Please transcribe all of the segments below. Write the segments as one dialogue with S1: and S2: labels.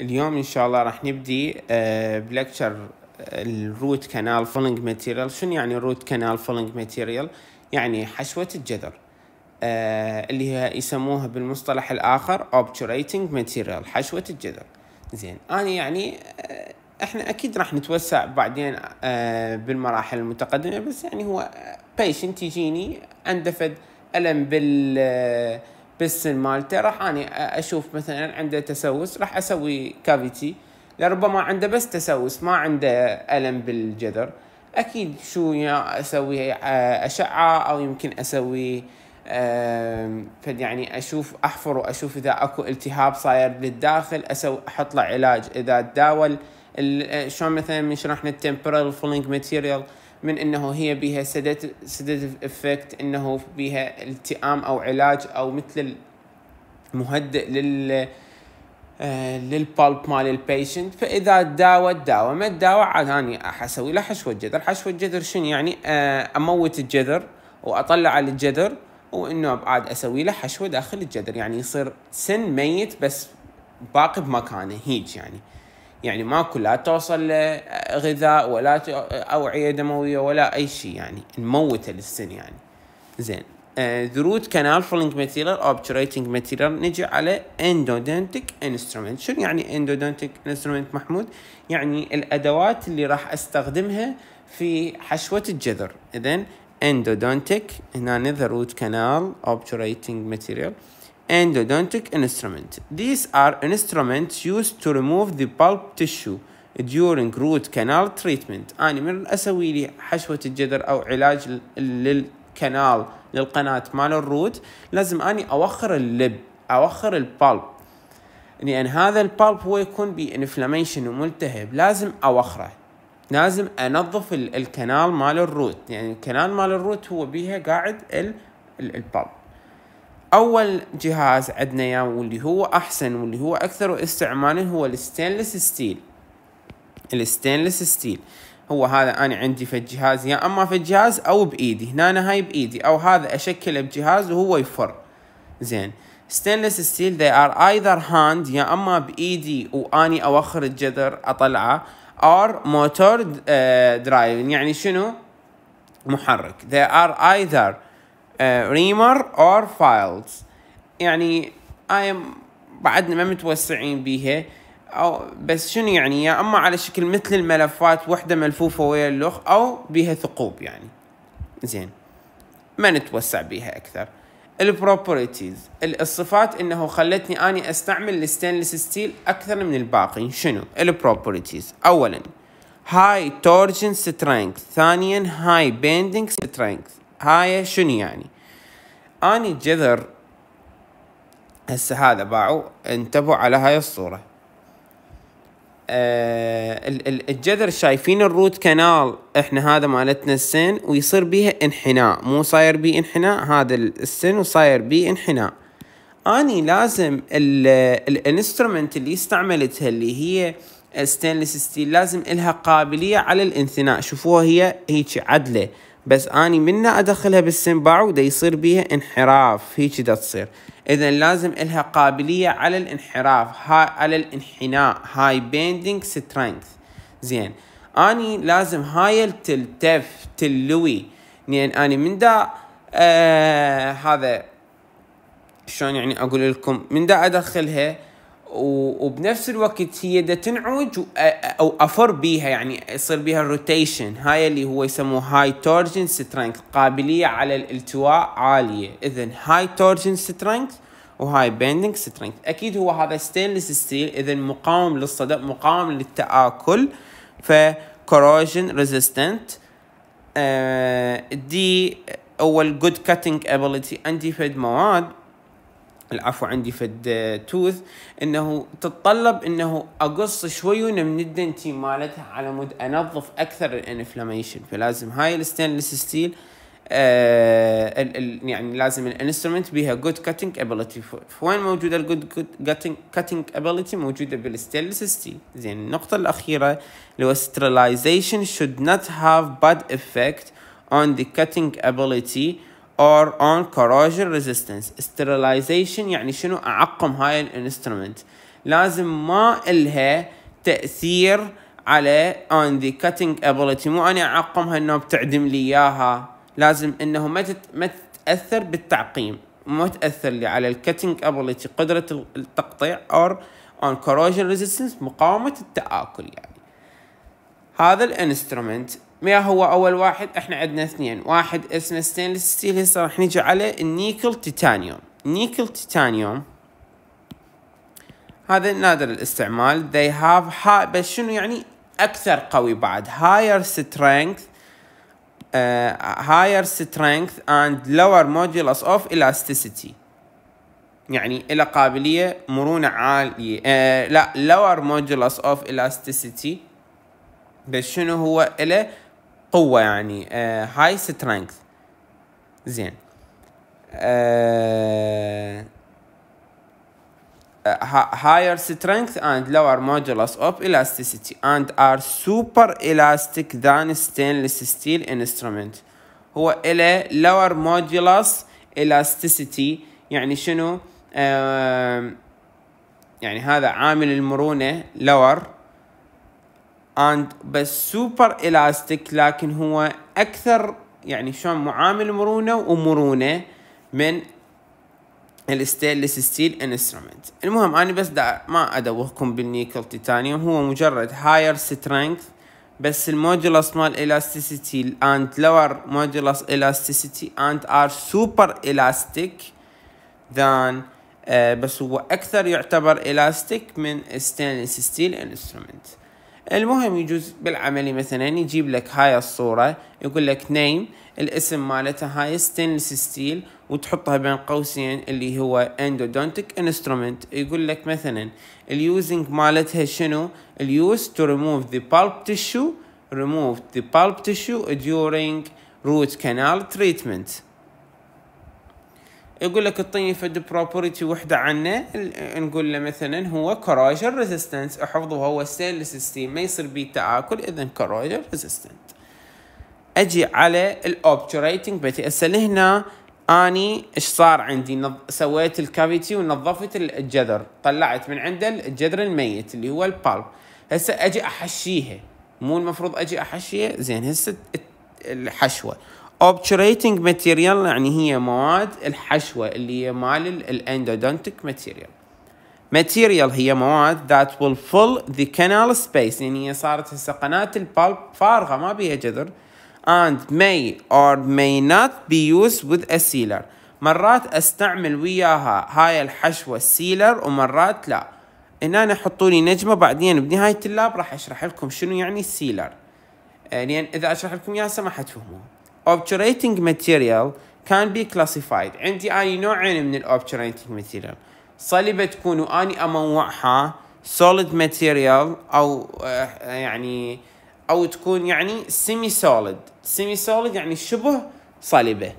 S1: اليوم إن شاء الله راح نبدي آه، بال lecture ال root canal filling material. شنو يعني root canal filling material؟ يعني حشوة الجذر آه، اللي هي يسموها بالمصطلح الآخر obturating material حشوة الجذر زين أنا يعني آه، إحنا أكيد راح نتوسع بعدين بالمراحل المتقدمة بس يعني هو patient يجيني عنده فد ألم بال بالسن مالته راح أني أشوف مثلا عنده تسوس راح أسوي cavity. لربما عنده بس تسوس ما عنده ألم بالجذر أكيد شو يا أسوي أشعة أو يمكن أسوي يعني أشوف أحفر وأشوف إذا أكو التهاب صاير للداخل أسوي أحط له علاج. إذا تداوى شلون مثلا من شرحنا ال temporary filling material من إنه هي بها sedative effect إنه بها التئام أو علاج أو مثل المهدئ لل آه لل pulp مال ال patient فإذا تداوى تداوى. ما تداوى عاد اني أسوي له حشوة جذر حشوة جذر شنو يعني؟ آه أموت الجذر وأطلع الجذر وإنه بعد أسوي له حشوة داخل الجذر يعني يصير سن ميت بس باقي بمكانه هيج يعني. يعني ماكو لا توصل غذاء ولا أوعية دموية ولا أي شيء يعني نموته للسن يعني. زين. the root canal filling material obturating material نجي على endodontic instrument شنو يعني endodontic instrument محمود؟ يعني الأدوات اللي راح أستخدمها في حشوة الجذر. اذا endodontic هنا the root canal obturating material endodontic instrument. These are instruments used to remove the pulp tissue during root canal treatment. أنا من أسوي لي حشوة الجذر أو علاج لل canal للقناة مال ال root. لازم أني أوخر اللب أوخر ال pulp لأن هذا ال pulp هو يكون ب inflammation وملتهب. لازم أوخره. لازم أنظف ال canal مال ال root. يعني ال canal مال ال root هو بيها قاعد ال pulp أول جهاز عندنا اياه واللي هو أحسن واللي هو أكثر استعمالا هو ال stainless steel. ال stainless steel. هو هذا أنا عندي في الجهاز. يا أما في الجهاز أو بإيدي. هنا أنا هاي بإيدي. أو هذا أشكله بجهاز وهو يفر. زين. stainless steel they are either hand يا أما بإيدي وأني أوخر الجذر أطلعه or motor uh, driving يعني شنو؟ محرك. They are either reamer or files يعني اي بعدنا ما متوسعين بيها. أو بس شنو يعني؟ يا أما على شكل مثل الملفات وحدة ملفوفة ويا اللخ أو بيها ثقوب يعني. زين. ما نتوسع بيها أكثر. ال properties الصفات إنه خلتني أني أستعمل ال stainless steel أكثر من الباقي. شنو؟ ال properties اولا high torsion strength ثانيا high bending strength هاي شنو يعني؟ أني جذر هسه هذا باوعوا انتبهوا على هاي الصورة. آه الجذر شايفين ال root canal إحنا هذا مالتنا السن ويصير بيها انحناء. مو صاير بيه انحناء هذا السن وصاير بيه انحناء. أني لازم ال instrument اللي استعملتها اللي هي stainless steel لازم إلها قابلية على الانثناء. شوفوها هي هيك عدلة. بس اني منا ادخلها بالسن باعوا دا يصير بيها انحراف. هيك دا تصير اذا لازم الها قابلية على الانحراف. هاي على الانحناء هاي bending strength زين اني لازم هاي تلتف تلوي لأن اني من دا آه هذا شلون يعني أقول لكم؟ من دا ادخلها وبنفس الوقت هي دا تنعوج أو أفر بيها يعني يصير بيها ال rotation هاي اللي هو يسموه هاي torsion strength قابلية على الالتواء عالية. اذا هاي torsion strength وهاي bending strength أكيد هو هذا stainless steel اذا مقاوم للصدى مقاوم للتآكل. ف resistant آه دي أول good cutting ability عندي فد مواد. العفو عندي فد tooth إنه تتطلب إنه أقص شوية من ال dentin مالتها على مود أنظف أكثر ال inflammation. فلازم هاي ال stainless steel آه يعني لازم ال instrument بيها good cutting ability فوين موجودة ال good cutting ability موجودة بال stainless steel. زين النقطة الأخيرة اللي هو sterilization should not have bad effect on the cutting ability or on corrosion resistance. Sterilization يعني شنو؟ أعقم هاي ال instrument لازم ما إلها تأثير على on the cutting ability. مو أنا أعقمها إنه بتعدم لي إياها. لازم إنه ما ما تأثر بالتعقيم. ما تأثر لي على ال cutting ability. قدرة التقطيع or on corrosion resistance مقاومة التآكل يعني. هذا ال instrument ما هو أول واحد. إحنا عندنا اثنين. واحد اسمه stainless steel هسه راح نيجي على ال nickel titanium. nickel titanium. هذا نادر الاستعمال. They have high بس شنو يعني؟ أكثر قوي بعد. Higher strength. uh, higher strength and lower modulus of elasticity. يعني إلى قابلية مرونة عالية. uh, لا lower modulus of elasticity. بس شنو هو إلى قوة يعني uh, سترينث زين uh, higher strength and lower modulus of elasticity and are super elastic than stainless steel instrument هو إلى lower modulus elasticity يعني شنو آه يعني هذا عامل المرونة lower and بس سوبر elastic لكن هو أكثر يعني شلون معامل مرونة ومرونة من ال stainless steel instrument المهم أنا بس دا ما أدوخكم بال nickel titanium هو مجرد higher strength بس ال modulus مال elasticity and lower modulus elasticity and are super elastic than بس هو أكثر يعتبر الاستيك من stainless steel instrument المهم يجوز بالعملي مثلا يجيب لك هاي الصورة يقول لك name الاسم مالتها هاي stainless steel وتحطها بين قوسين اللي هو endodontic instrument يقول لك مثلا ال using مالتها شنو؟ ال use to remove the pulp tissue remove the pulp tissue during root canal treatment. يقول لك اعطيني فد property وحدة عنه. نقول له مثلا هو corrosion resistance أحفظه هو stainless steel ما يصير بيه تآكل اذا corrosion resistant أجي على ال obturating material. هسه لهنا أني إيش صار عندي؟ نظ... سويت ال cavity ونظفت الجذر طلعت من عنده الجذر الميت اللي هو ال pulp هسه أجي احشيها مو المفروض أجي احشيها زين هسه الحشوة. Obturating material يعني هي مواد الحشوة اللي هي مال ال endodontic material. Material هي مواد that will fill the canal space. يعني هي صارت هسه قناة ال pulp فارغة ما بيها جذر. And may or may not be used with a sealer. مرات أستعمل وياها هاي الحشوة ال sealer ومرات لا. هنا نحطوا لي نجمة بعدين بنهاية ال lab راح أشرح لكم شنو يعني ال sealer لأن إذا أشرح لكم إياها ما حتفهموها obturating material can be classified. عندي اني نوعين من obturating material. صلبة تكون واني أموعها solid material أو يعني أو تكون يعني semi solid semi solid يعني شبه صلبة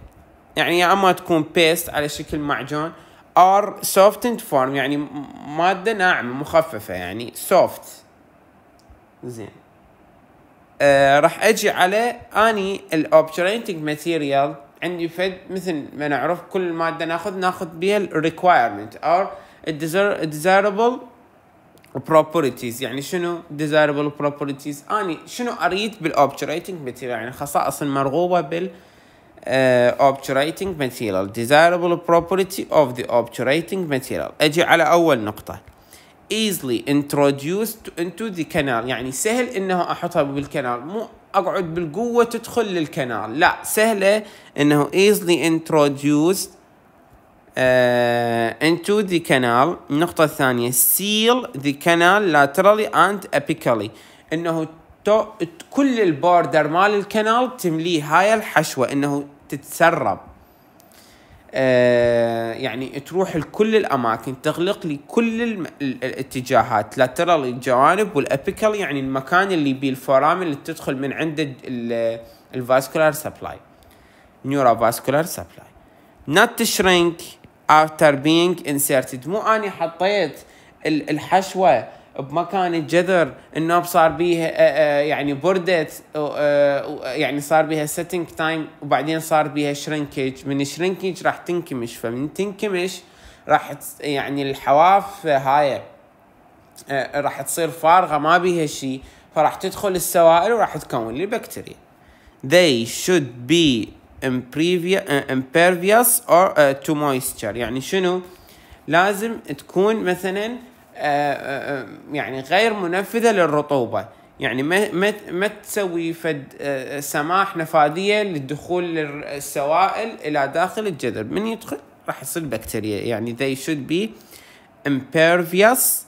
S1: يعني يا أما تكون paste على شكل معجون or softened form يعني مادة ناعمة مخففة يعني soft. زين. آه راح أجي على أني ال obturating material عندي فد مثل ما نعرف كل مادة ناخذ ناخذ بها ال requirement أو ال desirable properties. يعني شنو desirable properties أني شنو أريد بال obturating material يعني خصائص المرغوبه بال obturating material. desirable property of the obturating material. أجي على أول نقطة. Easily introduced into the canal. يعني سهل انه أحطها بال canal. مو أقعد بالقوة تدخل لل canal. لا سهلة إنه easily introduced uh, into the canal. النقطة الثانية seal the canal laterally and apically. إنه كل ال border مال ال canal تمليه هاي الحشوة. إنه تتسرب. يعني تروح لكل الأماكن تغلق لي كل الاتجاهات laterally الجوانب وال apical يعني المكان اللي بيه ال foramen اللي تدخل من عند ال vascular supply neurovascular supply. Not shrink after being inserted. مو أني حطيت الحشوة بمكان الجذر النوب صار بيها يعني بردت يعني صار بيها setting time وبعدين صار بيها shrinkage من shrinkage راح تنكمش. فمن تنكمش راح يعني الحواف هاي آه، راح تصير فارغة ما بيها شيء فراح تدخل السوائل وراح تكون لي بكتيريا they should be impervious or to moisture. يعني شنو؟ لازم تكون مثلا يعني غير منفذة للرطوبة. يعني ما ما ما تسوي فد سماح نفاذيه للدخول السوائل إلى داخل الجذر من يدخل راح يصير بكتيريا. يعني they should be impervious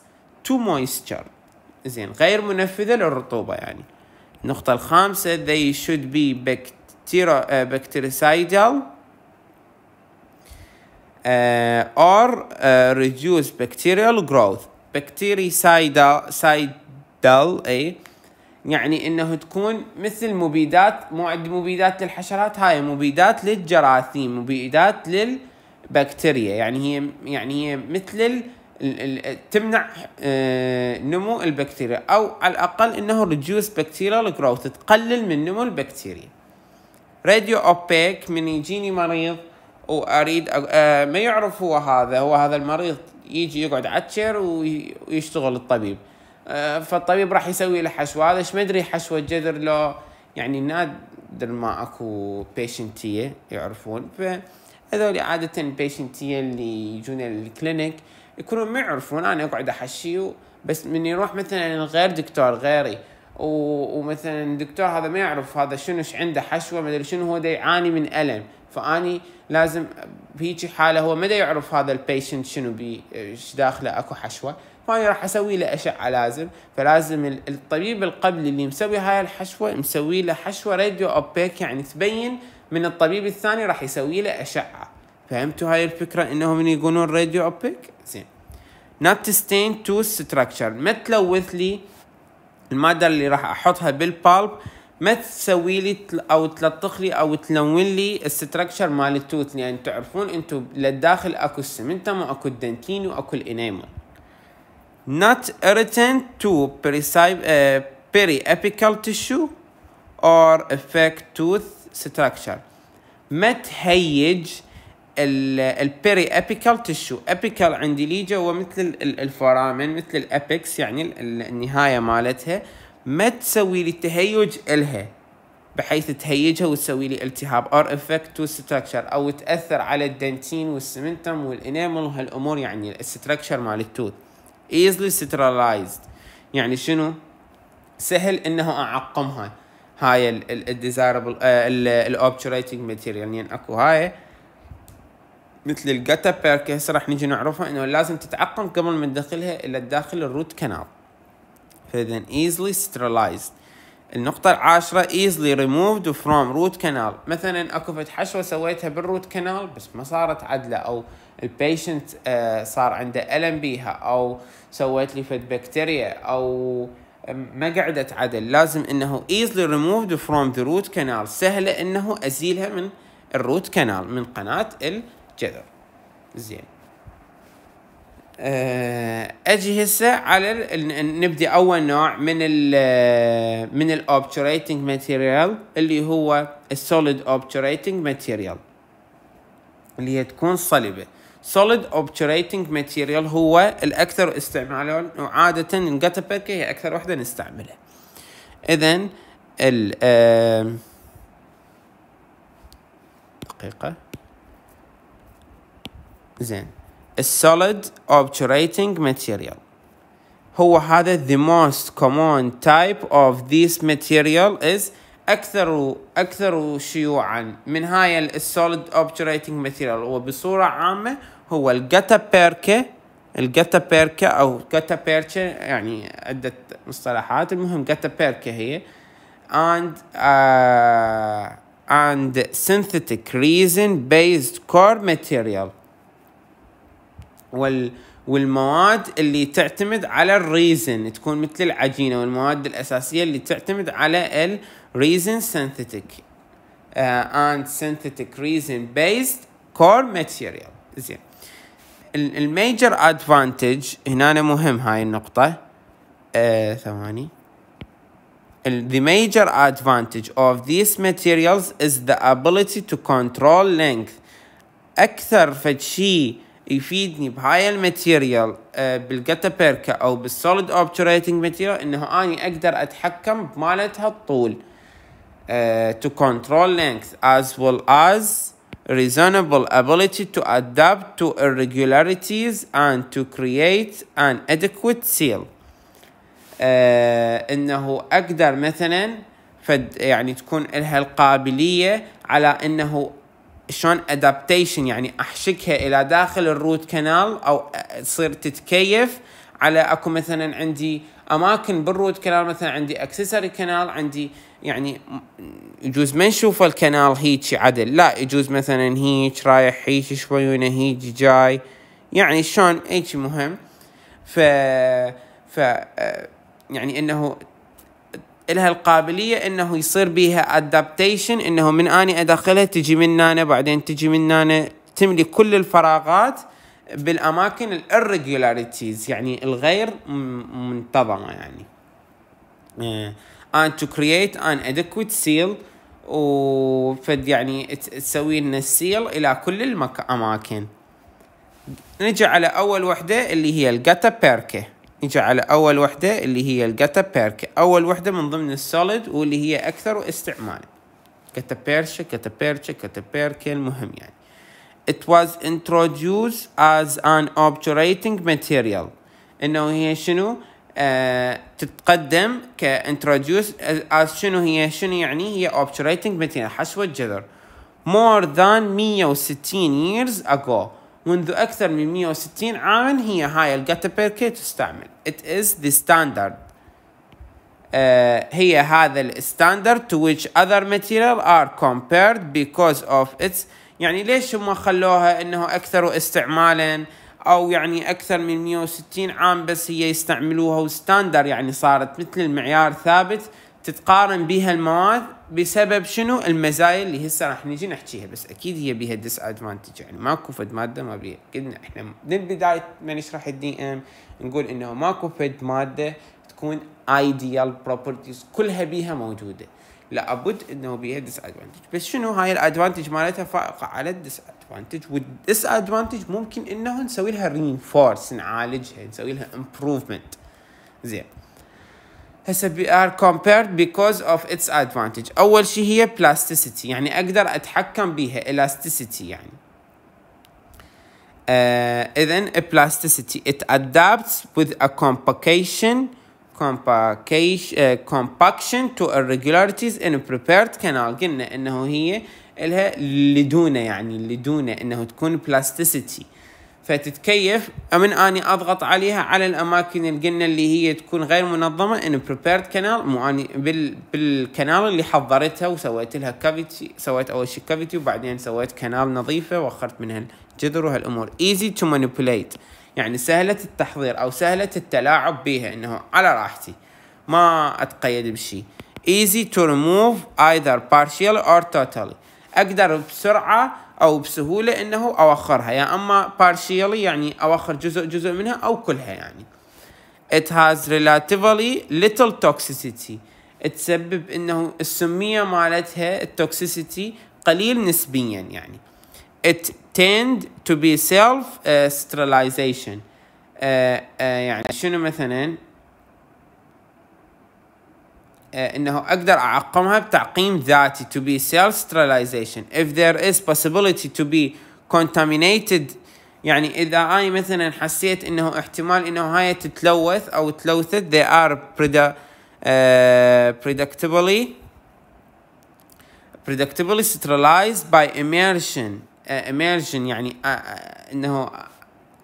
S1: to moisture. زين غير منفذة للرطوبة يعني. النقطة الخامسة they should be bacteria, bactericidal uh, or uh, reduce bacterial growth. Bactericidal اي يعني إنه تكون مثل مبيدات مو عندي مبيدات للحشرات هاي مبيدات للجراثيم مبيدات للبكتيريا. يعني هي يعني هي مثل تمنع آه، نمو البكتيريا. أو على الأقل إنه reduce bacterial growth تقلل من نمو البكتيريا. radiopaque من يجيني مريض وأريد آه، ما يعرف هو هذا هو هذا المريض يجي يقعد ال chair ويشتغل الطبيب. آه، فالطبيب راح يسوي له حشوه هذا إيش ما ادري حشوه جذر لو يعني نادر ما اكو patient يه يعرفون. فهذول عادة patient يه اللي يجون ال clinic يكونون ما يعرفون. أنا أقعد أحشي بس من يروح مثلا غير دكتور غيري. ومثلا الدكتور هذا ما يعرف هذا شنو عنده حشوة ما أدري شنو هو يعاني من ألم. فاني لازم بهيجي حالة هو ما يعرف هذا ال patient شنو بي إيش داخله أكو حشوة. فاني راح أسوي له أشعة لازم. فلازم الطبيب القبلي اللي مسوي هاي الحشوة مسوي له حشوة radiopaque يعني تبين من الطبيب الثاني راح يسوي له أشعة. فهمتوا هاي الفكرة؟ إنهم من يقولون radiopaque زين. Not stain tooth structure. ما تلوث لي المادة اللي راح أحطها بال pulp ما تسوي لي أو تلطخ لي أو تلون لي ال structure مال ال tooth لأن يعني تعرفون أنتم للداخل أكو ال cementum واكو ال dentin واكو ال enamel not irritant to peri-apical tissue or affect tooth structure. ما تهيج ال periapical tissue apical عندي ليجا هو مثل ال foramen مثل ال apex يعني النهاية مالتها. ما تسوي لي تهيج إلها بحيث تهيجها وتسوي لي التهاب or affect tooth structure أو تأثر على ال dentin وال cementum وال enamel وهالأمور يعني ال structure مال ال tooth easily sterilized يعني شنو؟ سهل انه أعقمها. هاي ال desirable ال obturating material يعني أكو هاي. مثل ال gutta percha هسه راح نجي نعرفها إنه لازم تتعقم قبل ما ندخلها إلى داخل ال root canal فاذا easily sterilized. النقطة العاشرة easily removed from root canal. مثلا أكو فد حشوة سويتها بال root canal بس ما صارت عدلة. أو ال patient آه صار عنده ألم بيها أو سويت لي فد بكتيريا أو ما قعدت عدل. لازم إنه easily removed from the root canal. سهلة إنه أزيلها من ال root canal من قناة الجذر. زين. أجي هسه على نبدي أول نوع من ال من ال obturating material اللي هو ال solid obturating material اللي هي تكون صلبة. solid obturating material هو الأكثر استعمالا وعاده ال gutta percha هي أكثر وحدة نستعملها. اذا ال آه، دقيقة. زين. ال solid obturating material. هو هذا the most common type of this material is أكثر أكثر شيوعا. من هاي ال solid obturating material. وبصورة عامة هو ال gutta percha ال gutta percha أو gutta percha يعني عدة مصطلحات. المهم gutta percha هي. And uh, and synthetic resin based core material. وال والمواد اللي تعتمد على ال resin. تكون مثل العجينة والمواد الأساسية اللي تعتمد على ال resin synthetic uh, and synthetic resin based core material. زين. ال major advantage هنا مهم هاي النقطة. uh, ثواني. the major advantage of these materials is the ability to control length. أكثر فد شيء يفيدني بهاي ال material آه، بال gutta percha أو بال solid obturating material إنه أني أقدر أتحكم بمالتها الطول uh, to control length as well as reasonable ability to adapt to irregularities and to create an adequate seal. uh, إنه أقدر مثلا فد يعني تكون لها القابلية على إنه شلون adaptation يعني أحشكها إلى داخل ال root canal أو تصير تتكيف. على أكو مثلا عندي أماكن بال root canal مثلا عندي accessory canal عندي يعني يجوز ما نشوف ال canal هيك عدل. لا يجوز مثلا هيك رايح هيك شوي هيك جاي. يعني شلون؟ هيك مهم. ف ف يعني إنه لها القابلية إنه يصير بيها adaptation إنه من آني ادخلها تجي من هنا بعدين تجي من هنا تملي كل الفراغات بالأماكن ال irregularities يعني الغير منتظمة يعني. آه. and to create an adequate seal وفد يعني تسوي لنا ال seal إلى كل الاماكن نجي على أول وحدة اللي هي ال gutta percha. نجي على أول وحدة اللي هي ال gutta percha أول وحدة من ضمن ال solid واللي هي أكثر استعمالا gutta percha gutta percha gutta percha المهم يعني. It was introduced as an obturating material. إنه هي شنو؟ آه تتقدم can introduce شنو هي؟ شنو يعني؟ هي obturating material حشوة جذر. More than 160 years ago. منذ أكثر من 160 عاما هي هاي ال gutta percha تستعمل؟ It is the standard. آه هي هذا ال standard to which other material are compared because of its يعني ليش هم خلوها إنه أكثر استعمالا؟ أو يعني أكثر من 160 عام بس هي يستعملوها و standard يعني صارت مثل المعيار ثابت تتقارن بها المواد بسبب شنو؟ المزايا اللي هسه راح نجي نحكيها. بس أكيد هي بها disadvantage يعني ماكو فد مادة ما بيها. قلنا إحنا من البدايه ما نشرح ال DM نقول إنه ماكو فد مادة تكون ideal properties كلها بيها موجودة. لابد إنه بيها disadvantage بس شنو هاي ال advantage مالتها؟ فائقة على ال disadvantage وال disadvantage ممكن إنه نسوي لها reinforce نعالجها نسوي لها improvement زين. هسه they are compared because of its advantage اول شيء هي plasticity يعني أقدر اتحكم بها elasticity يعني uh, اذا plasticity it adapts with a compaction compaction to irregularities in prepared canal قلنا انه هي لها لدونة يعني لدونة انه تكون plasticity فتتكيف. من أني أضغط عليها على الأماكن اللي قلنا اللي هي تكون غير منظمة. in prepared canal مو أني بال بال canal اللي حضرتها وسويت لها cavity سويت أول شيء cavity وبعدين سويت canal نظيفة وأخرت منها الجذر وهالأمور. easy to manipulate يعني سهلة التحضير أو سهلة التلاعب بها إنه على راحتي. ما أتقيد بشيء easy to remove either partial or totally. أقدر بسرعة أو بسهولة إنه اوخرها يا أما partially يعني اوخر جزء جزء منها أو كلها يعني. It has relatively little toxicity. تسبب إنه السمية مالتها التوكسيسيتي قليل نسبيا يعني. It tend to be self uh, sterilization uh, uh, يعني شنو مثلا؟ انه أقدر اعقمها بتعقيم ذاتي to be self sterilization if there is possibility to be contaminated يعني اذا أنا مثلا حسيت انه احتمال انه هاي تتلوث أو تلوثت they are uh, predictably predictably sterilized by immersion immersion يعني uh, انه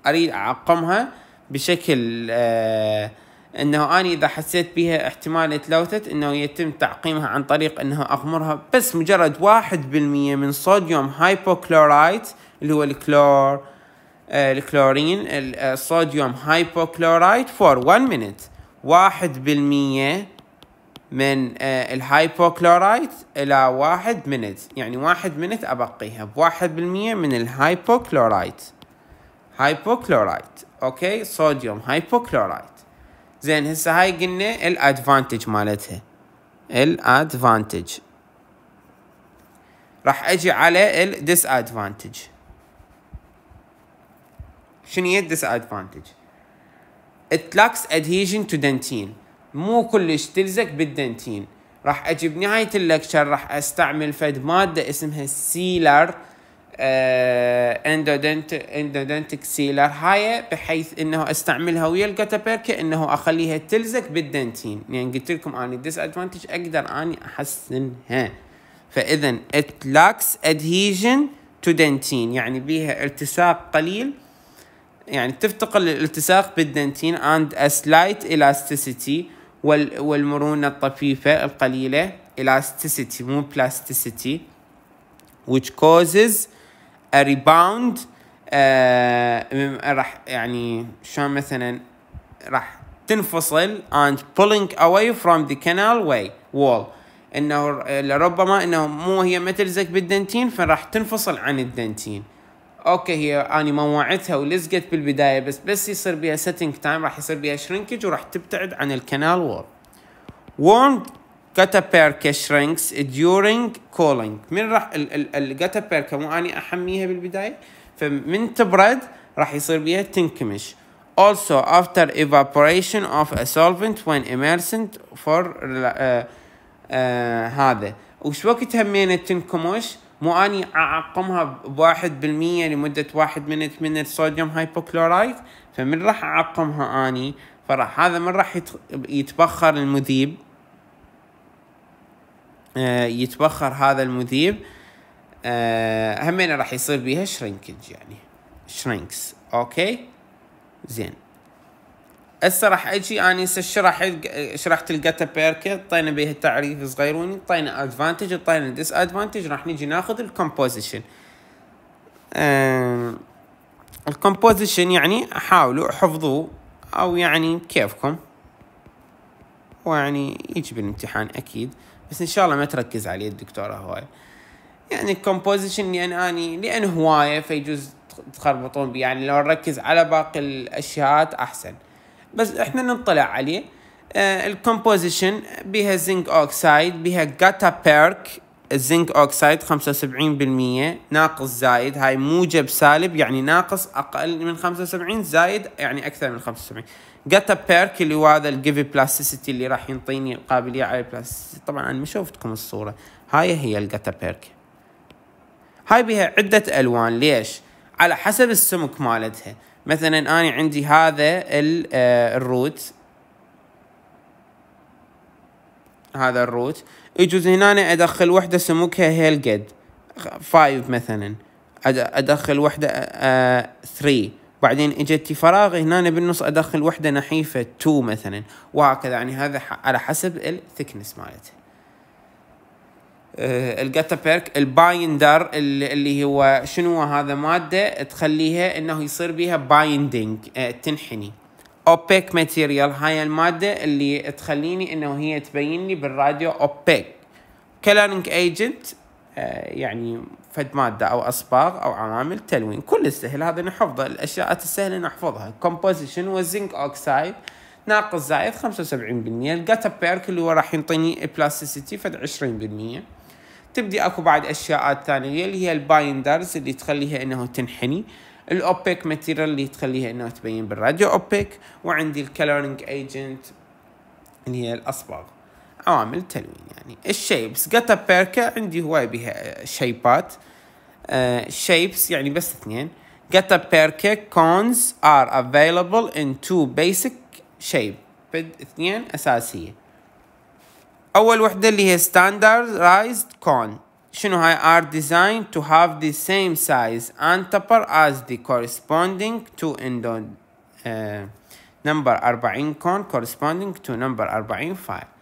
S1: اريد اعقمها بشكل uh, إنه اني إذا حسيت بها احتمال تلوثت إنه يتم تعقيمها عن طريق إنه أغمرها بس مجرد واحد بالمية من sodium hypochlorite اللي هو الكلور ال chlorine ال sodium hypochlorite for 1 minute واحد بالمية من ال hypochlorite إلى واحد minute يعني واحد minute أبقيها بواحد بالمية من ال hypochlorite. hypochlorite. okay؟ sodium hypochlorite. زين هسه هاي قلنا ال advantage مالتها. ال advantage راح أجي على ال disadvantage شنو هي ال disadvantage it lacks adhesion to مو كلش تلزق بال dentin. راح أجي بنهاية ال lecture راح استعمل فد مادة اسمها sealer endodont endodontic sealer هاي بحيث إنه أستعملها ويا ال gutta percha إنه أخليها تلزق بال dentin. يعني قلت لكم أني disadvantage أقدر أني أحسنها. فاذا it lacks adhesion to dentin يعني بيها التصاق قليل. يعني تفتقر للالتصاق بال dentin and a slight elasticity والمرونة الطفيفة القليلة. Elasticity مو plasticity. Which causes rebound آه راح يعني شلون مثلا راح تنفصل and pulling away from the canal way wall. إنه لربما إنه مو هي ما تلزق بال dentin فراح تنفصل عن ال dentin. okay هي اني موعتها ولزقت بالبداية بس بس يصير بها setting time راح يصير بها shrinkage وراح تبتعد عن ال canal wall when gutta percha shrinks during cooling من راح ال gutta percha مو أني أحميها بالبداية. فمن تبرد راح يصير بها تنكمش also after evaporation of a solvent when immersed for uh, uh, هذا. وش وقت همينة تنكمش مو أني أعقمها بواحد بالمية لمدة واحد minute من ال sodium hypochloride فمن راح أعقمها أني؟ فراح هذا من راح يتبخر المذيب. يتبخر هذا المذيب. آه همين راح يصير بيها shrinkage يعني. shrinks. okay؟ زين. هسه راح أجي اني هسه شرحت شرحت ال gutta percha طينا بيها تعريف صغيروني طينا advantage طينا disadvantage راح نجي ناخذ ال composition آه ال composition يعني حاولوا حفظوه أو يعني كيفكم. ويعني يجي بالامتحان أكيد. بس إن شاء الله ما تركز عليه الدكتورة هواي. يعني ال composition يعني أني لأن هواية فيجوز تخربطون بي. يعني لو نركز على باقي الاشياء أحسن. بس إحنا نطلع عليه. آه ال composition بها zinc oxide بها gutta perch ال zinc oxide 75% ناقص زايد. هاي موجب سالب يعني ناقص أقل من 75 زايد يعني أكثر من 75 gutta percha اللي هو هذا الجيفي plasticity اللي راح ينطيني قابلية على ال plasticity طبعا أنا ما شفتكم الصورة. هاي هي ال gutta percha. هاي بها عدة ألوان. ليش؟ على حسب السمك مالتها. مثلا أنا عندي هذا ال root. هذا ال root. يجوز هنا أدخل وحدة سمكها هالقد. five مثلا. أدخل وحدة three بعدين اجاني فراغ هنا بالنص أدخل وحدة نحيفة 2 مثلا. وهكذا يعني هذا على حسب ال thickness مالته ال gutta percha ال binder اللي هو شنو هذا مادة تخليها إنه يصير بها bending آه، تنحني. opaque material هاي المادة اللي تخليني إنه هي تبين لي بال radiopaque coloring agent يعني فد مادة أو أصباغ أو عوامل تلوين. كل سهل هذا نحفظه. الأشياء السهلة نحفظها. composition وال zinc oxide ناقص زائد 75% ال gutta percha اللي هو راح ينطيني plasticity فد 20% تبدي أكو بعد اشياء ثانية اللي هي ال binders اللي تخليها إنه تنحني. ال opaque material اللي تخليها إنه تبين بال radiopaque وعندي ال coloring agent اللي هي الأصباغ. عوامل التلوين يعني ال shapes gutta percha عندي هواي بها shape ات shapes آه يعني بس اثنين gutta percha cones are available in two basic shape اثنين اساسيه اول وحده اللي هي standardized cone شنو هاي are designed to have the same size and taper as the corresponding to endo uh, number 40 cone corresponding to number 40 file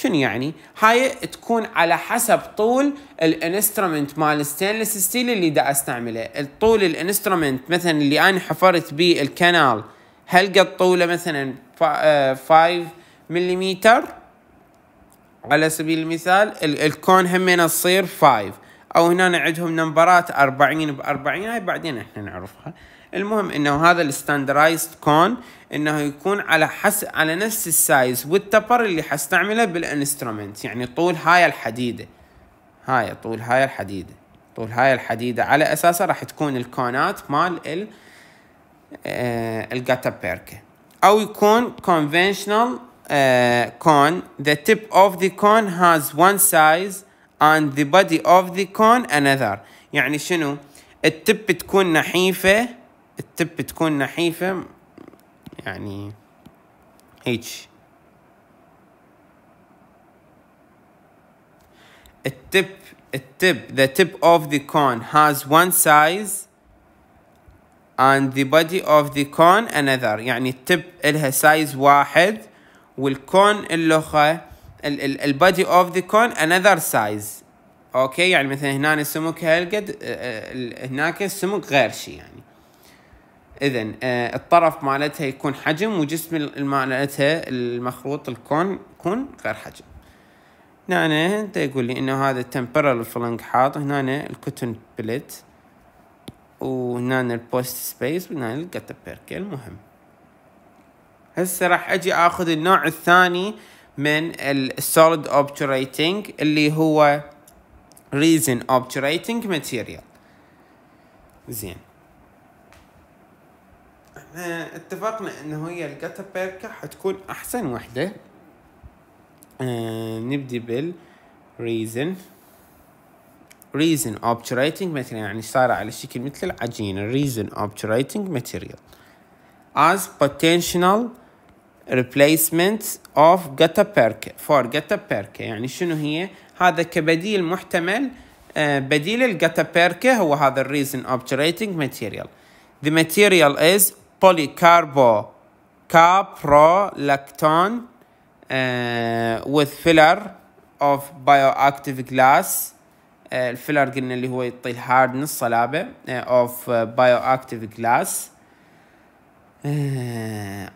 S1: شنو يعني؟ هاي تكون على حسب طول ال instrument مال ال stainless steel اللي دا استعمله، الطول ال instrument مثلا اللي أنا حفرت بيه ال canal هالقد طوله مثلا 5 ملم على سبيل المثال ال cone همين تصير 5 أو هنا عندهم number ات 40 ب 40 هاي بعدين إحنا نعرفها. المهم إنه هذا ال standardized cone إنه يكون على حس على نفس ال size وال taper اللي حستعمله بال instrument يعني طول هاي الحديدة. هاي طول هاي الحديدة. طول هاي الحديدة. على اساسها راح تكون ال cone ات مال ال gutta percha أو يكون conventional uh, cone the tip of the cone has one size and the body of the cone another. يعني شنو؟ التب تكون نحيفة التب تكون نحيفة يعني هيك التب التب the tip of the cone has one size and the body of the cone another. يعني ال tip إلها size واحد وال cone اللخة ال body of the cone another size. okay يعني مثلا هنا السمك هالقد هناك السمك غير شيء يعني. اذا الطرف مالتها يكون حجم وجسم مالتها المخروط ال cone يكون غير حجم. هنا أنت يقول لي إنه هذا ال temporary filling حاط هنا ال cotton pellet وهنا ال post space وهنا ال gutta percha المهم هسه راح أجي آخذ النوع الثاني من ال solid obturating اللي هو resin obturating material. زين. إحنا اتفقنا انه هي ال gutta percha حتكون احسن وحدة آه نبدي بال resin reason obturating material يعني صار على شكل مثل العجينة reason obturating material as potential replacement of gutta perca for gutta perca يعني شنو هي هذا كبديل محتمل بديل الجتا بيركا هو هذا الريزن obturating material the material is polycarbo caprolactone uh, with filler of bioactive glass الفيلر قلنا اللي هو يعطي الهاردنس صلابة of bioactive glass uh,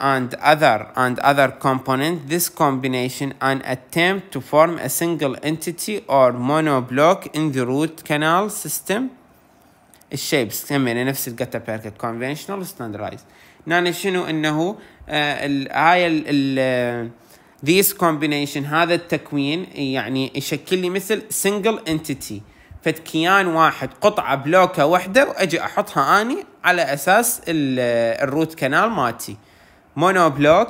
S1: and other and other component this combination an attempt to form a single entity or monoblock in the root canal system الشيبس سمينا نفس الجتا بيركا conventional standardized. نانا شنو؟ إنه آه هاي ال ال this combination هذا التكوين يعني يشكل لي مثل single entity. فد كيان واحد قطعة block ة واحدة وأجي أحطها أني على أساس ال root canal مالتي. monoblock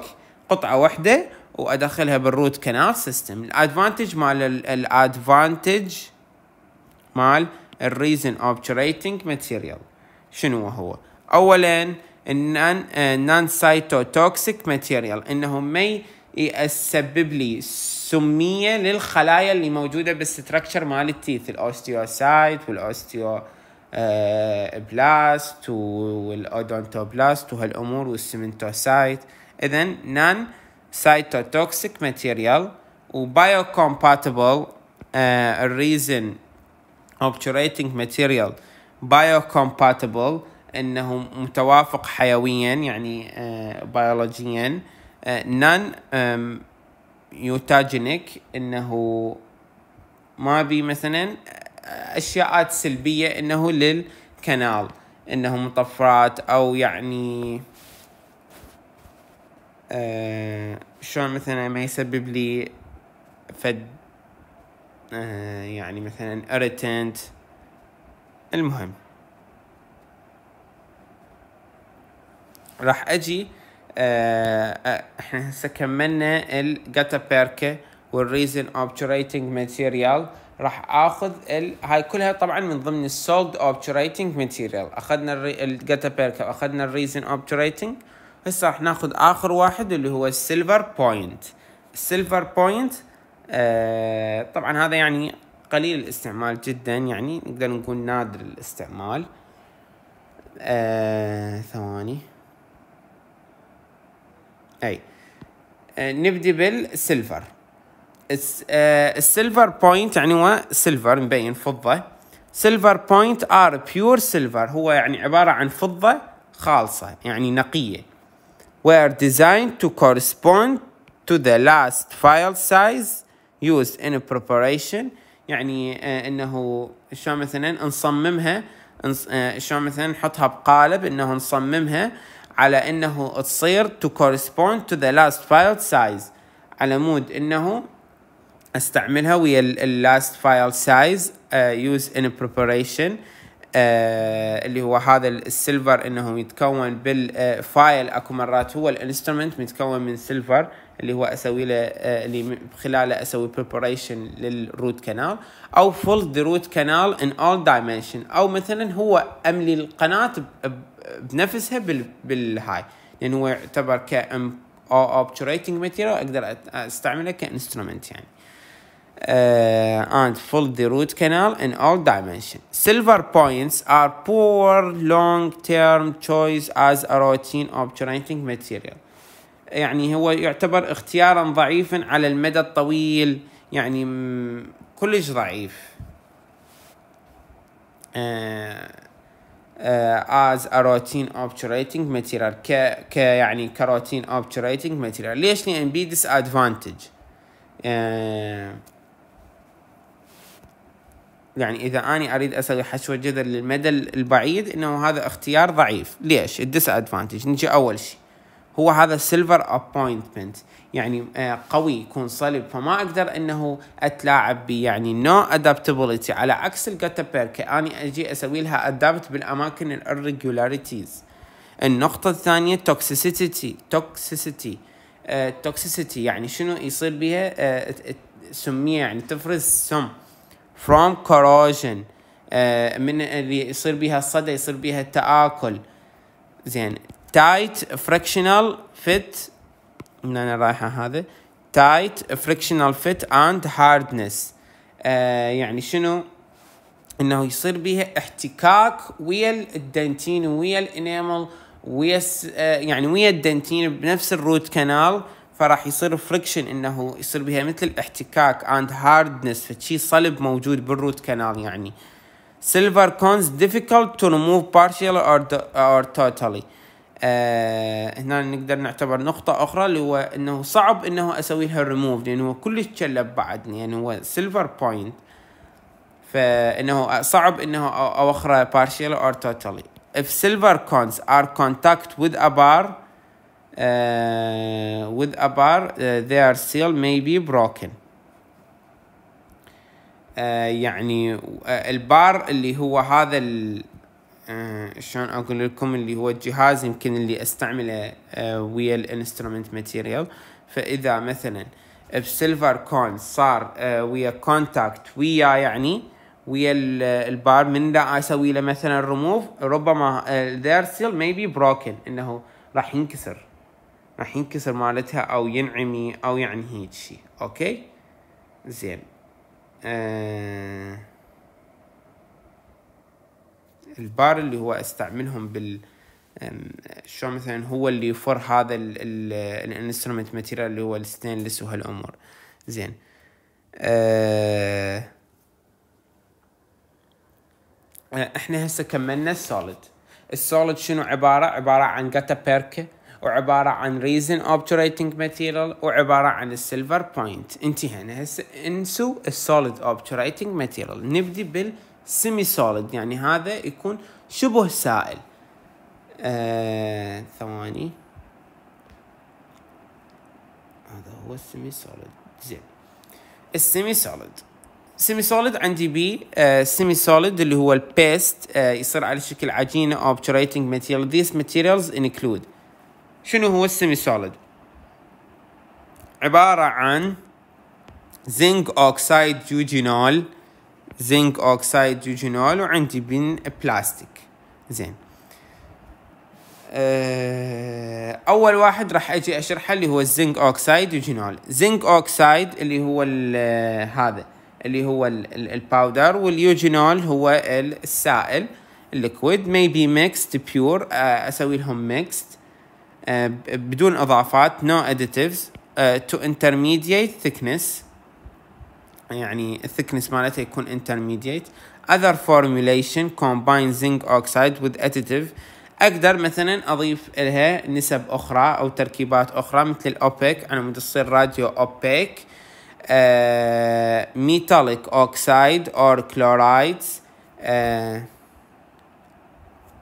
S1: قطعة واحدة وأدخلها بال root canal system ال advantage مال ال advantage مال ال resin obturating material شنو هو؟ اولا ال non non-cytotoxic material إنه ما يسبب لي سمية للخلايا اللي موجودة بال structure مال ال teeth ال osteocyte وال osteoblast وال odontoblast وهالأمور وال cementocyte. اذا non-cytotoxic material و biocompatible ال resin obturating material biocompatible إنه متوافق حيويا يعني بيولوجيا نان يوتاجينيك إنه ما بي مثلا أشياءات سلبية إنه للكنال إنه مطفرات أو يعني آه شلون مثلا ما يسبب لي فد آه يعني مثلا irritant. المهم. راح أجي آه إحنا هسه كملنا ال gutta percha وال resin obturating material راح آخذ ال... هاي كلها طبعا من ضمن ال solid obturating material أخذنا ال re... ال gutta percha وأخذنا ال resin obturating هسه راح ناخذ آخر واحد اللي هو ال silver point ال silver point آه طبعا هذا يعني قليل الاستعمال جدا يعني نقدر نقول نادر الاستعمال. آه ثواني. أي. آه نبدي بال silver ال silver point يعني هو silver مبين فضة. silver point are pure silver هو يعني عبارة عن فضة خالصة يعني نقية. were designed to correspond to the last file size used in preparation. يعني آه إنه شلون مثلا نصممها؟ آه شلون مثلا نحطها بقالب إنه نصممها على إنه تصير to correspond to the last file size. على مود إنه أستعملها ويا ال last file size used in preparation آه اللي هو هذا السيلفر إنه يتكون بال file أكو مرات هو ال instrument متكون من سيلفر. اللي هو أسوي له آه اللي خلاله أسوي preparation لل root canal أو fill the root canal in all dimension أو مثلا هو أملي القناة بنفسها بالهاي لأنه هو يعتبر ك obturating material أقدر أستعمله ك instrument يعني uh, and fill the root canal in all dimensions. Silver points are poor long-term choice as a routine obturating material. يعني هو يعتبر اختيارا ضعيفا على المدى الطويل. يعني كلش ضعيف. A routine obturating material. ك, ك يعني كروتين obturating material. ليش؟ لأن بي disadvantage. Uh, يعني إذا اني أريد أسوي حشوة جذر للمدى البعيد إنه هذا اختيار ضعيف. ليش؟ ال disadvantage نجي أول شيء. هو هذا silver point يعني قوي يكون صلب فما أقدر إنه أتلاعب به يعني no, no adaptability على عكس الجاتابيركا اني أجي أسوي لها adapt بالأماكن ال irregularities النقطة الثانية toxicity toxicity toxicity يعني شنو يصير بها؟ سمية يعني تفرز سم. from corrosion. uh, من اللي يصير بها الصدى يصير بها التآكل. زين. Tight frictional fit. من أنا رايحة هذا frictional fit and hardness. uh, يعني شنو؟ إنه يصير بها احتكاك ويا الدنتين ويا الانيمل ويا يعني ويا الدنتين بنفس الروت كانال فراح يصير friction إنه يصير بها مثل الاحتكاك and hardness فشي صلب موجود بال root canal يعني. Silver cones difficult to remove partially or, or totally. آه هنا نقدر نعتبر نقطة أخرى اللي هو إنه صعب إنه أسوي لها ريموف لأنه هو كلش تشلب بعدني يعني هو silver point فإنه صعب إنه أوخره partially or totally. If silver cones are contact with a bur uh, with a bur uh, their seal may be broken. uh, يعني ال bur اللي هو هذا ال شلون أقول لكم اللي هو الجهاز يمكن اللي أستعمله uh, ويا ال instrument material. فإذا مثلا ب silver cone صار uh, ويا contact ويا يعني ويا ال bur من دا أسوي له مثلا ريموف ربما seal may be broken إنه راح ينكسر. راح ينكسر مالتها أو ينعمي أو يعني هيك شيء okay؟ زين. آه ال bur اللي هو استعملهم بال شو مثلا هو اللي يفر هذا ال instrument material اللي هو الستينلس وهالامور زين. آه إحنا هسه كملنا ال solid ال solid شنو؟ عبارة عبارة عن جاتا بيركه وعبارة عن resin obturating material وعبارة عن ال silver point انتهينا. هسه انسوا ال solid obturating material نبدي بال semi-solid يعني هذا يكون شبه سائل. آه ثواني. هذا هو ال semi-solid زين. ال semi-solid semi-solid عندي بي semi-solid اللي هو ال paste uh, يصير على شكل عجينة obturating material these materials include. شنو هو ال semi-solid عبارة عن zinc oxide eugenol zinc oxide eugenol وعندي and plastic زين. أه اول واحد راح أجي اشرحه اللي هو ال zinc oxide eugenol zinc oxide اللي هو هذا اللي هو ال powder وال eugenol هو السائل. ال liquid may be mixed pure أسوي لهم mixed. بدون اضافات additives. uh, to intermediate thickness. يعني ال thickness مالتها يكون intermediate other formulation combine zinc oxide with additive. أقدر مثلا أضيف لها نسب أخرى أو تركيبات أخرى مثل ال opaque أنا بدي تصير radiopaque metallic oxide أو chlorides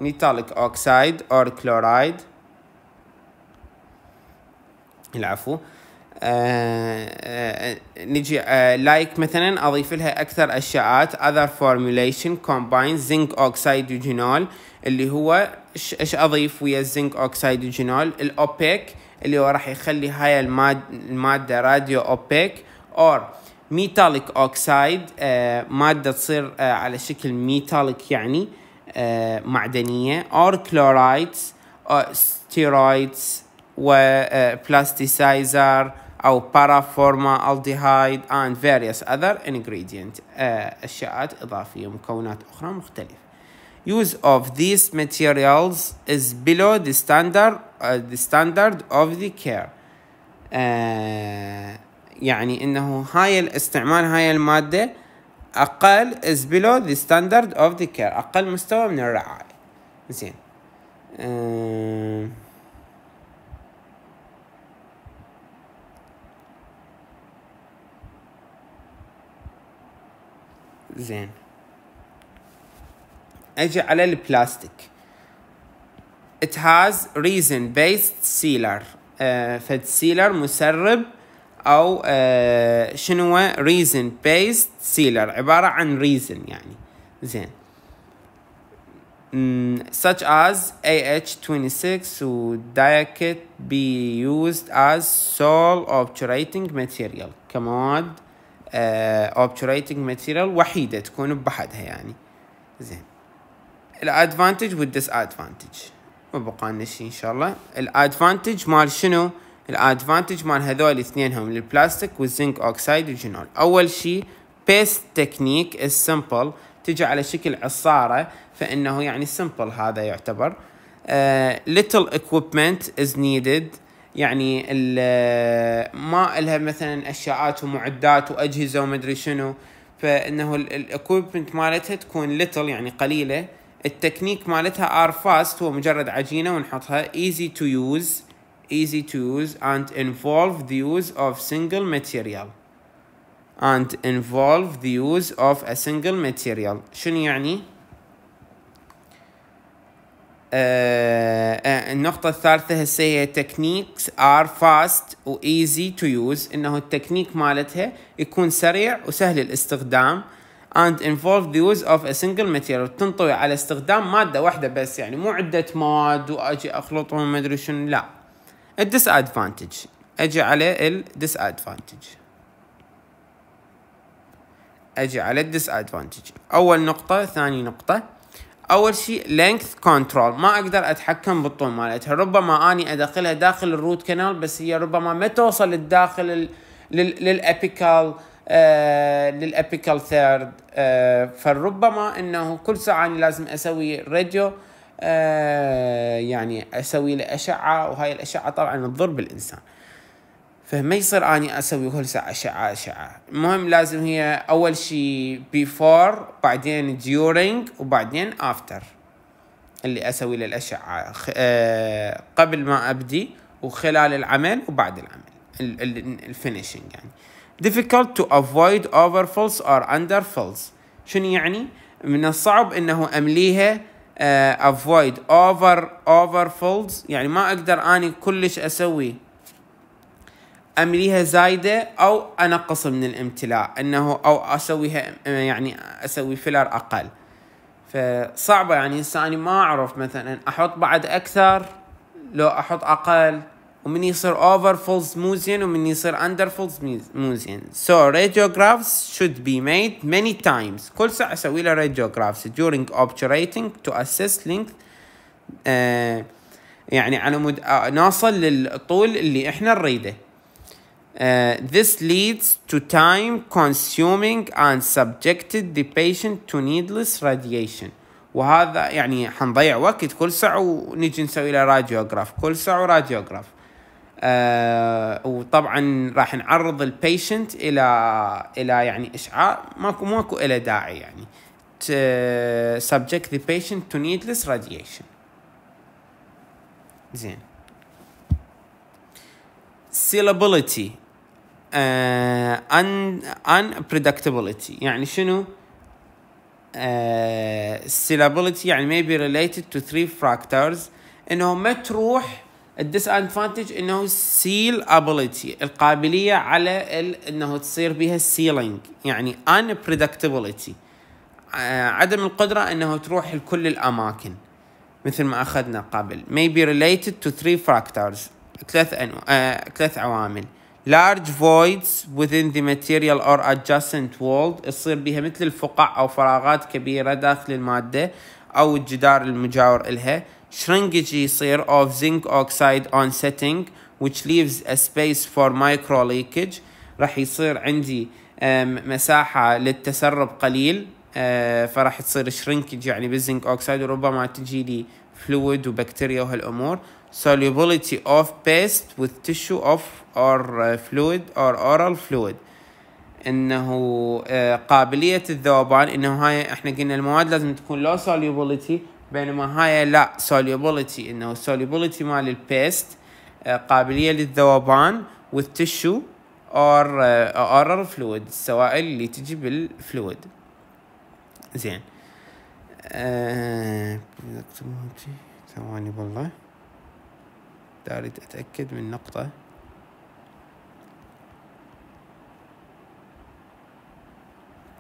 S1: metallic oxide or chloride العفو. نجي like مثلا أضيف لها أكثر أشياءات. Other formulation combine zinc oxide eugenol اللي هو إيش أضيف ويا ال zinc oxide eugenol ال opaque اللي هو راح يخلي هاي الماد المادة radiopaque. or metallic oxide مادة تصير آه على شكل metallic يعني آه معدنية. or chlorides steroids و plasticizer paraformaldehyde and various other ingredient آه اشياء اضافيه مكونات أخرى مختلفه use of these materials is below the standard uh, the standard of the care uh, يعني انه هاي الاستعمال هاي المادة أقل is below the standard of the care أقل مستوى من الرعاية زين uh, زين أجي على البلاستيك it has resin based sealer uh, فد سيلر مسرب أو uh, شنو resin based sealer عبارة عن resin يعني زين mm, such as AH26 و diakit be used as sole obturating material كمواد uh, obturating material وحيدة تكون بحدها يعني. زين. الادفانتج والديس ادفانتج وبقى لنا شيء إن شاء الله. ال advantage مال شنو؟ ال advantage مال هذول الاثنين هم البلاستيك وال zinc oxide و eugenol أول شيء paste technique ال simple تجي على شكل عصارة فإنه يعني simple هذا يعتبر. uh, little equipment is needed يعني ما لها مثلا أشياءات ومعدات وأجهزة ومدري شنو فإنه ال equipment مالتها تكون little يعني قليلة. التكنيك مالتها are fast هو مجرد عجينة ونحطها. easy to use easy to use and involve the use of single material. and involve the use of a single material. شنو يعني؟ النقطة الثالثة هسه هي techniques are fast و easy to use. إنه التكنيك مالتها يكون سريع وسهل الاستخدام and involve the use of a single material. تنطوي على استخدام مادة واحدة بس يعني مو عدة مواد واجي أخلطهم ما أدري شنو لا. ال disadvantage أجي على ال disadvantage أجي على ال disadvantage أول نقطة ثاني نقطة. أول شيء length control. ما أقدر أتحكم بالطول مالتها. ربما أني أدخلها داخل ال root canal بس هي ربما ما توصل للداخل لل apical لل apical third فربما إنه كل ساعة أنا لازم أسوي راديو آه يعني أسوي له أشعة وهاي الأشعة طبعا تضر بالإنسان. فما يصير أني أسوي كل ساعة أشعة أشعة. المهم لازم هي أول شيء before بعدين during وبعدين after. اللي أسوي له الاشعه آه قبل ما أبدي وخلال العمل وبعد العمل. ال finishing يعني. difficult to avoid overfills or underfills شنو يعني؟ من الصعب إنه أمليها uh, avoid over overfills يعني ما أقدر أني كلش أسوي امليها زايدة أو انقص من الامتلاء إنه أو أسويها يعني أسوي filler أقل. فصعبة يعني هسه اني ما أعرف مثلا أحط بعد أكثر لو أحط أقل ومن يصير over folds مو زين ومن يصير under folds مو زين so radiographs should be made many times. كل ساعة أسوي له radiographs during obturating to assess length uh, يعني على مد... uh, نوصل للطول اللي إحنا نريده. Uh, this leads to time consuming and subjected the patient to needless radiation. وهذا يعني حنضيع وقت. كل ساعة ونجي نسوي له radiograph كل ساعة radiograph أه uh, وطبعا راح نعرض ال patient إلى إلى يعني إشعاع. ماكو ماكو إلى داعي يعني. Subject the patient to needless radiation. زين. sealability uh, un, unpredictability. يعني شنو؟ uh, sealability يعني may be related to three factors. إنه ما تروح ال disadvantage إنه sealability القابلية على ال... إنه تصير بها ال sealing يعني ان آه، عدم القدرة إنه تروح لكل الأماكن مثل ما أخذنا قبل. May be related to three factors. ثلاث. آه... ثلاث عوامل. Large voids within the material or adjacent wall تصير بها مثل الفقع أو فراغات كبيرة داخل المادة أو الجدار المجاور لها shrinkage يصير of zinc oxide on setting which leaves a space for micro leakage. راح يصير عندي مساحة للتسرب قليل فراح تصير shrinkage يعني بال zinc oxide وربما تجي لي fluid وبكتيريا وهالأمور. Solubility of paste with tissue of or fluid or oral fluid. إنه قابلية الذوبان إنه هاي إحنا قلنا المواد لازم تكون low solubility. بينما هاي لا solubility إنه solubility مال ال paste قابلية للذوبان with tissue or uh, oral fluid السوائل اللي تجي بال fluid زين. ثواني والله. دا اريد اتاكد من نقطة.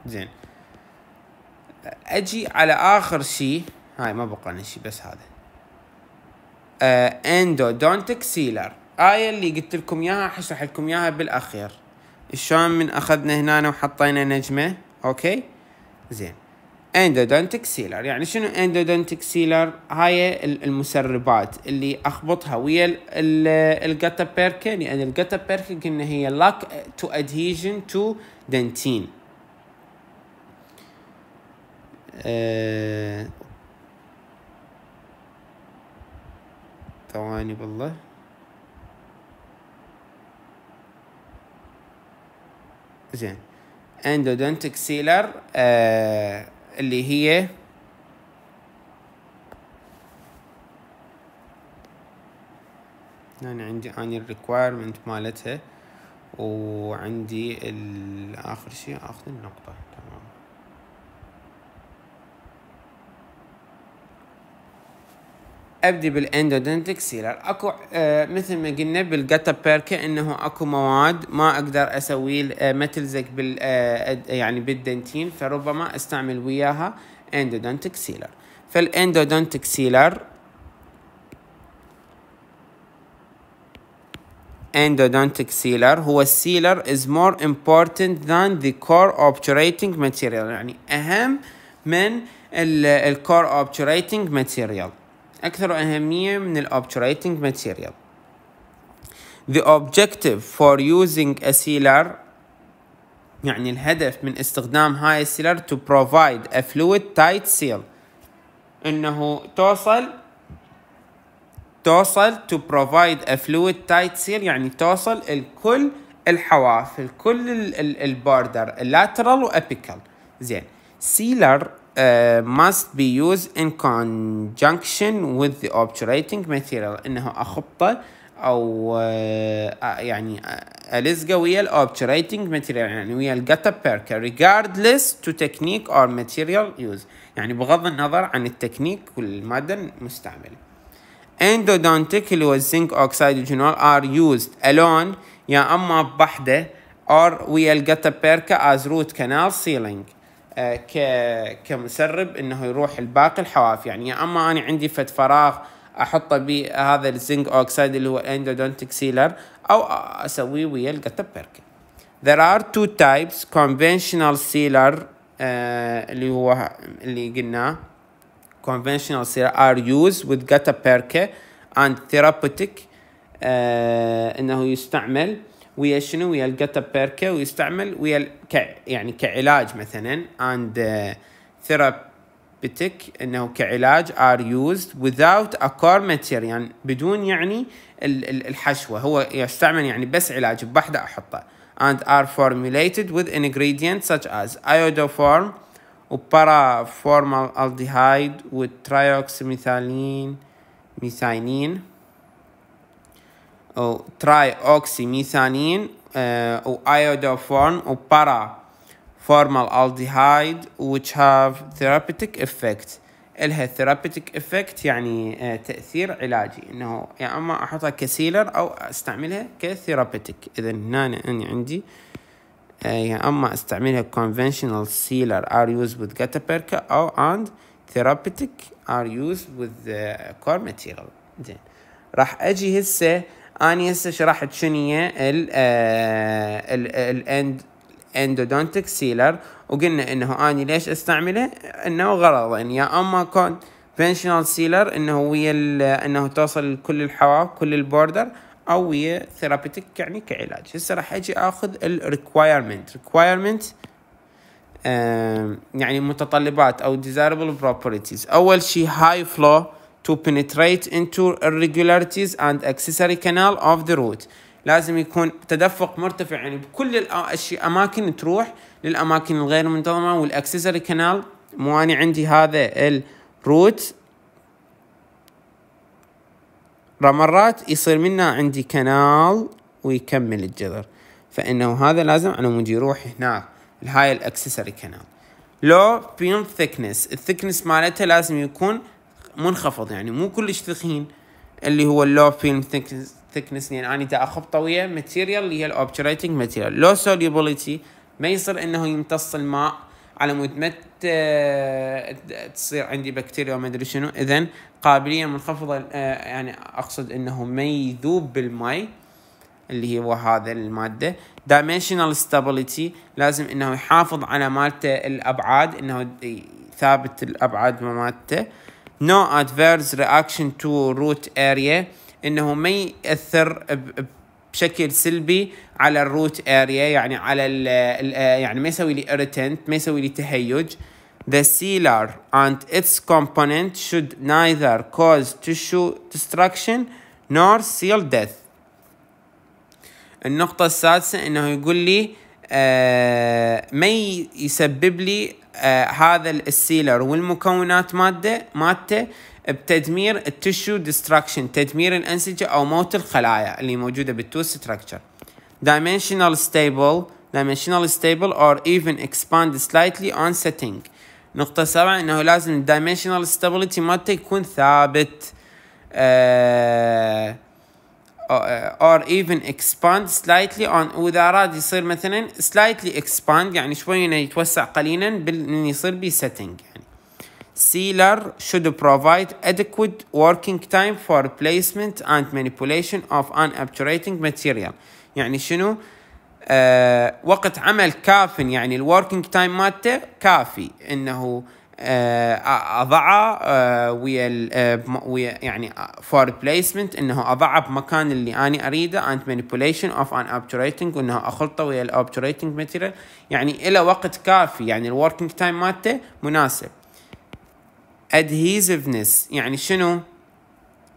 S1: زين. أجي على آخر شيء هاي ما بقى لنا شيء بس هذا. endodontic sealer آية اللي قلت لكم إياها حشرح لكم إياها بالأخير. شلون من أخذنا هنا وحطينا نجمة؟ أوكي؟ زين. endodontic sealer يعني شنو endodontic sealer هاي المسربات اللي أخبطها ويا ال gutta percha لأن ال gutta percha قلنا هي lack to adhesion to dentin ثواني بالله. زين. endodontic sealer آه اللي هي أنا عندي اني ال requirement مالتها وعندي آخر شيء أخذ النقطة. أبدي بال endodontic sealer. أكو آه مثل ما قلنا بال gutta percha إنه أكو مواد ما أقدر أسوي آه ما تلزق بال آه يعني بالدنتين فربما أستعمل وياها endodontic sealer. فال endodontic sealer endodontic sealer هو السيلر is more important than the core obturating material. يعني أهم من الكور obturating material. أكثر أهمية من ال obturating material. The objective for using a sealer يعني الهدف من استخدام هاي السيلر to provide a fluid tight seal انه توصل توصل to provide a fluid tight seal يعني توصل الكل الحواف الكل البوردر lateral و apical زين sealer uh, must be used in conjunction with the obturating material. إنه اخبطه أو uh, يعني الزقه ويا ال obturating material يعني ويا ال gutta percha regardless to technique or material use يعني بغض النظر عن التكنيك والمادة المستعملة. Endodontic اللي هو ال zinc oxide eugenol are used alone يا أما بوحده or ويا ال gutta percha as root canal sealing. كمسرب إنه يروح الباقي الحواف. يعني يا أما أنا عندي فد فراغ أحطه بهذا ال zinc oxide اللي هو endodontic sealer أو أسويه ويا ال gutta percha There are two types conventional sealer uh, اللي هو اللي قلناه. Conventional sealer are used with gutta perca and therapeutic uh, إنه يستعمل. ويا شنو؟ ويا الجاتا بيركا ويستعمل ويا ك يعني كعلاج مثلا. And uh, therapeutic إنه كعلاج are used without a core material. يعني بدون يعني الحشوة. هو يستعمل يعني بس علاج. بوحدة أحطه. And are formulated with ingredients such as iodoform وبارافورمالديهايد وتريوكسيميثالين ميثاينين وتراي اوكسي ميثانين وايودوفورن وبارا فورمال الديهايد which have therapeutic effect. إلها therapeutic effect يعني uh, تأثير علاجي. إنه يا يعني أما أحطها كسيلر أو أستعملها كثيرابيتك اذا هنا أنا عندي uh, يا يعني أما أستعملها conventional sealer are used with gutta percha أو and therapeutic are used with the core material. زين. راح أجي هسه اني هسه شرحت شنو ال end- endodontic sealer وقلنا إنه أني ليش أستعمله؟ إنه غرضين يا أما conventional sealer انه ويا إنه توصل لكل الحواف كل ال border أو ويا therapeutic يعني كعلاج. هسه راح أجي آخذ ال requirement requirement يعني متطلبات أو desirable properties. أول شيء high flow. To penetrate into irregularities and accessory canal of the root لازم يكون تدفق مرتفع يعني بكل الأشياء أماكن تروح للأماكن الغير منتظمة وال accessory canal مو اني عندي هذا ال root. مرات يصير منه عندي canal ويكمل الجذر. فإنه هذا لازم على مود يروح هناك الهاي ال accessory canal low film thickness ال thickness مالتها لازم يكون منخفض يعني مو كلش ثخين اللي هو ال low film thickness يعني اني دا اخبطه material اللي هي ال obturating material low solubility ما يصير إنه يمتص الماء على مود ما تصير عندي بكتيريا وما أدري شنو. اذا قابلية منخفضة آه، يعني أقصد إنه ما يذوب بالماء اللي هو هذا المادة. Dimensional stability لازم إنه يحافظ على مالته الأبعاد إنه ثابت الأبعاد مالته. No adverse reaction to root area انه ما ياثر بشكل سلبي على الروت اريا يعني على ال يعني ما يسوي لي irritant ما يسوي لي تهيج The sealer and its component should neither cause tissue destruction nor cell death. النقطة السادسة انه يقول لي آه ما يسبب لي آه هذا ال sealer والمكونات مادة مادته بتدمير ال tissue destruction تدمير الأنسجة أو موت الخلايا اللي موجودة بال tooth structure. Dimensional stable dimensional stable or even expand slightly on setting. نقطة سبعة إنه لازم dimensional stability مالته يكون ثابت. uh, or even expand slightly on واذا اراد يصير مثلا slightly expand يعني شوي يتوسع قليلا بال يصير بي setting Sealer should provide adequate working time for placement and manipulation of unobturating material يعني شنو آه وقت عمل كاف يعني ال working time مالته كافي انه آه أضعه آه ويا آه ويا يعني for placement إنه أضعه بمكان اللي أني أريده and manipulation of an obturating وإنه أخلطه ويا ال obturating material يعني إلى وقت كافي يعني ال working time مالته مناسب. Adhesiveness يعني شنو؟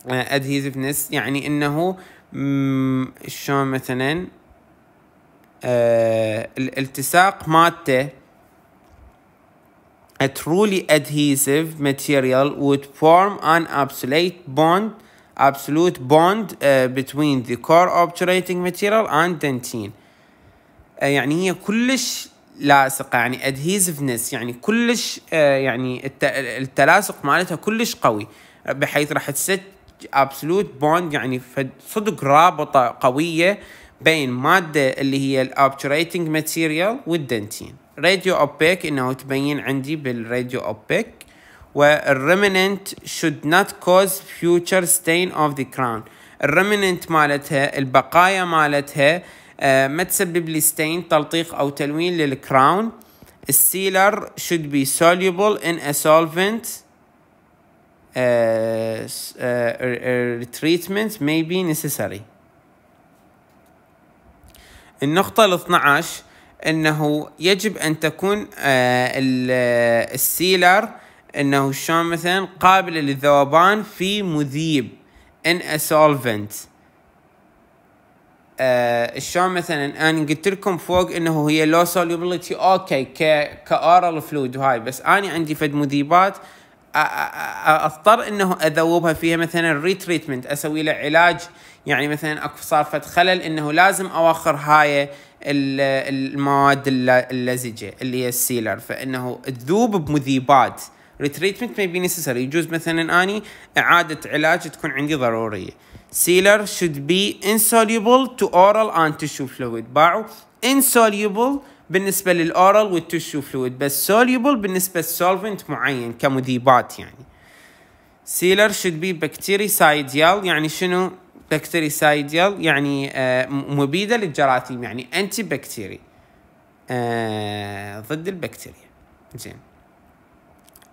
S1: adhesiveness يعني إنه شلون مثلا؟ آه الالتصاق مادته a truly adhesive material would form an absolute bond absolute bond uh, between the core obturating material and dentine. Uh, يعني هي كلش لاصقة يعني ادهيزفنس يعني كلش آه يعني التلاصق مالتها كلش قوي بحيث راح تسد absolute bond يعني صدق رابطة قوية بين مادة اللي هي ال obturating material وال dentin. radiopaque إنه تبين عندي بال radiopaque وال remnant should not cause future stain of the crown. ال remnant مالتها البقايا مالتها آه، ما تسبب لي stain تلطيق أو تلوين لل crown. ال sealer should be soluble in a solvent uh, uh, treatment may be necessary. النقطة ال 12 إنه يجب أن تكون ال sealer إنه شلون مثلا قابلة للذوبان في مذيب in a solvent. آه شلون مثلا أنا قلت لكم فوق إنه هي low solubility okay ك ك oral fluid وهاي بس أنا عندي فد مذيبات أضطر إنه أذوبها فيها مثلا retreatment أسوي له علاج يعني مثلا أكو صار فد خلل إنه لازم اوخر هاي المواد اللزجة اللي هي ال sealer فإنه تذوب بمذيبات. retreatment may be necessary. يجوز مثلا أني إعادة علاج تكون عندي ضرورية. sealer should be insoluble to oral and tissue fluid. باعوا. insoluble بالنسبة لل oral وال tissue fluid بس soluble بالنسبة لل solvent معين كمذيبات يعني. sealer should be bactericidal يعني شنو؟ Bactericidal يعني آه مبيدة للجراثيم يعني antibacterial آه ضد البكتيريا زين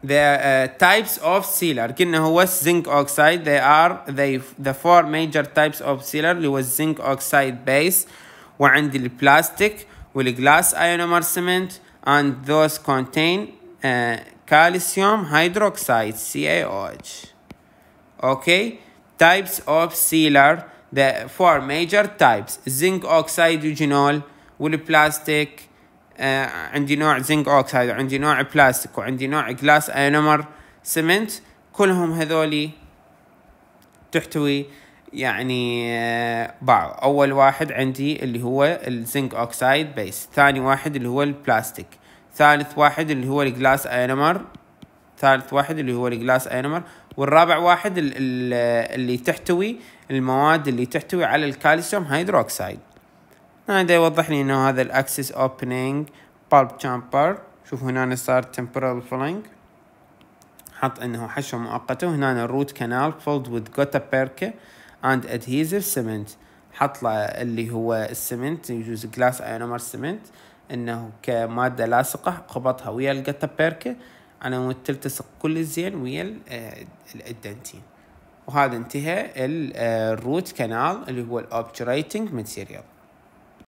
S1: the uh, types of sealer قلنا هو zinc oxide they are they the four major types of sealer اللي هو zinc oxide base وعندي البلاستيك وال glass ionomer cement and those contain uh, calcium hydroxide CaOH okay types of sealer the four major types zinc oxide eugenol والبلاستيك آه عندي نوع zinc oxide وعندي نوع بلاستيك وعندي نوع glass ionomer cement كلهم هذولي تحتوي يعني آه بعض. أول واحد عندي اللي هو ال zinc oxide base ثاني واحد اللي هو البلاستيك ثالث واحد اللي هو ال glass ionomer ثالث واحد اللي هو ال glass ionomer والرابع واحد اللي تحتوي المواد اللي تحتوي على ال calcium hydroxide هذا يوضح لي إنه هذا ال access opening pulp chamber شوف هنا صار temporal filling حط إنه حشوة مؤقتة. وهنا ال root canal filled with gutta percha and adhesive cement. حط له اللي هو ال cement يجوز glass ionomer cement إنه كمادة لاصقة قبطها ويا ال gutta percha على مود تلتصق كل زين ويا ال dentin. وهذا انتهى ال root canal اللي هو ال obturating material